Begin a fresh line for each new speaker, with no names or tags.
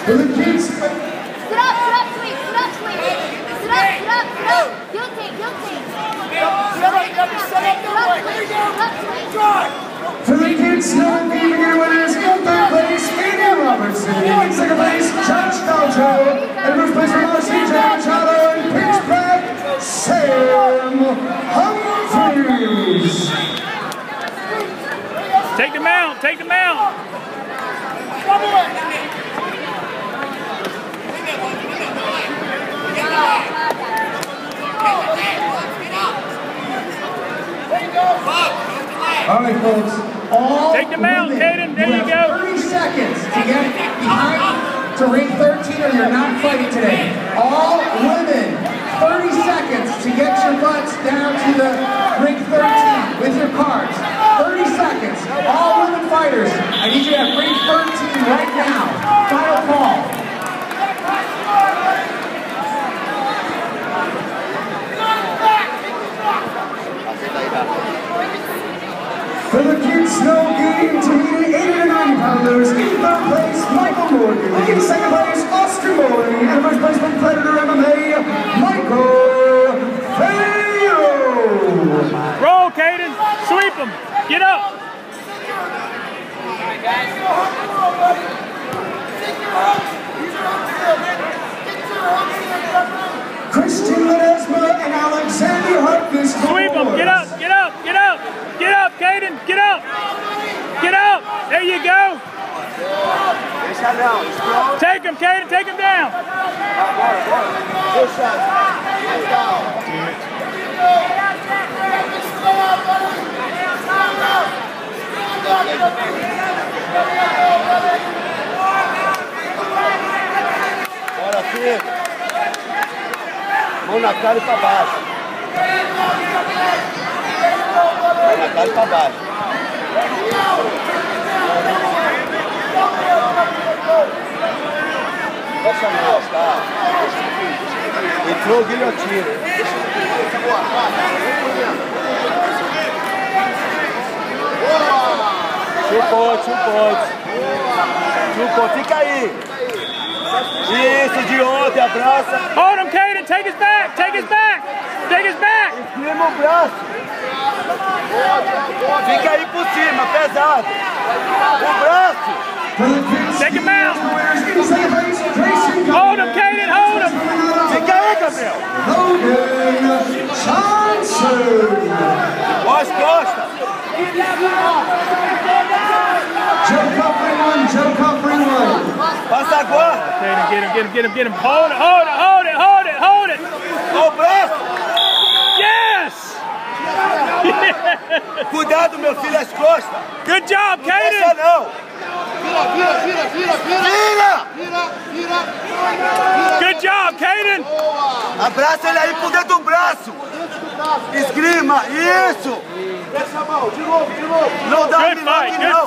For the kids,
Sit up, sit up, sweet, sit up, sweet. Sit up, sit up, sit up. Guilty, guilty. Sit up, sit up, sit up, sweet.
for the kids, no leaving your winners in third place, Amy Robertson. In second place, Josh Daljo. And first place for Marcy J. Machado and pitch black, Sam Humphries.
Take the mount. Take the mount.
All right, folks. All
Take the mount,
women,
Kaden. There you
have
go.
30 seconds to get behind to ring 13 or you're not fighting today. All women, 30 seconds to get your butts down to the ring 13 with your cards. 30 seconds. All women fighters, I need you at ring 13 right now. Final call. For the kids, snow game to meet 80 to 90 pounders. In third place, Michael Morgan. In second place, Oscar Morley. And first place from Predator MMA, Michael Feo.
Roll, Kaden. Sweep them. Get up.
Christian Ledesma and Alexander Harkness.
Sweep them. Get up. Get up. Get up. Get up, Get up. There you go. Take him, Kaden. Take him down.
Bora, filho. Mão na cara e pra baixo. Mão na cara e pra baixo. Entrou guilhotina. Points, two points. Two points. Fica aí. Isso, de ontem, abraça.
Hold him, Caden. Take his back. Take his back. Take his back.
Firma o braço. Fica aí por cima, pesado. O braço.
For the kids,
Take him out. Hold him, Kaden. Hold him.
Fica aí, Gabriel.
Logan Johnson.
Ó as costas.
Joe Cuffrey one, Joe Cuffrey one.
Passa a guarda.
Kaden, get him, get him, get him, get him. Hold it, hold it, hold it, hold it, hold it.
O braço. Cuidado, meu filho, as costas.
Good job,
Deixa
Caden.
não. Vira.
Good job, Caden.
Abraça ele aí por dentro do braço. Esgrima. Isso. Deixa a mão. De novo, de novo. Não dá
Good fight, good
não.